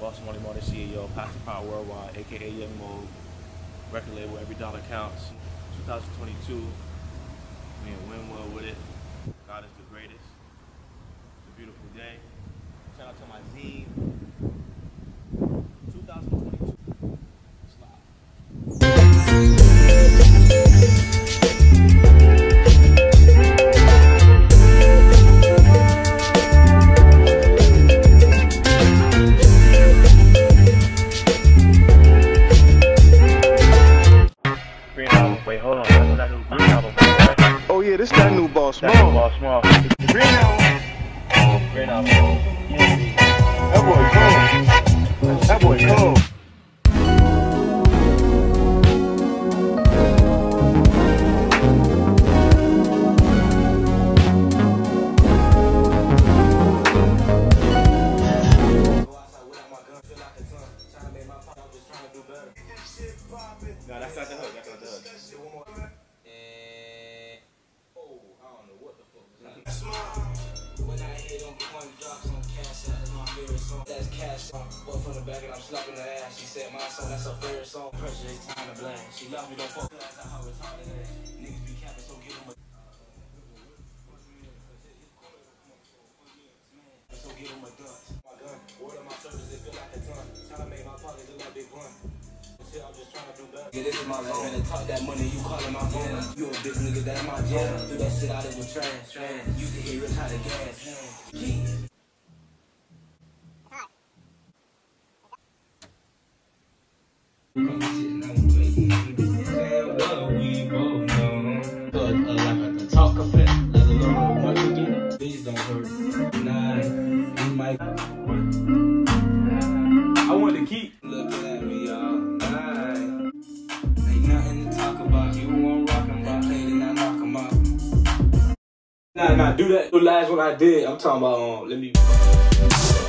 Boston Money Martin CEO, Pastor Power Worldwide, aka Young Mo, record label Every Dollar Counts. 2022, we in Well with it. God is the greatest. It's a beautiful day. Shout out to my zine. Wait, hold on. That's that new green album. Right? Oh yeah, this that new boss That's new small. ball small. Green album. Green album. That boy cold. That boy cold. No, that's not the hook. That's not the hook. That's my favorite song. That's cash. Boy from the back and I'm slapping her ass. She said my song, that's her favorite song. Pressure, blast. She loves me, don't fuck. Niggas be capping, so a. So a. My gun, word on my surface, it feel like a ton. To make my pockets look like big blunt. Yeah, this is my life. And to talk that money, you calling my phone. You a bitch nigga, that's my jam. Do that shit out of with trash. trash. Used to get rich out of gas. Yeah. I wanted to keep. Looking at me all Nah, nah, do that. The last one I did, I'm talking about, um, let me.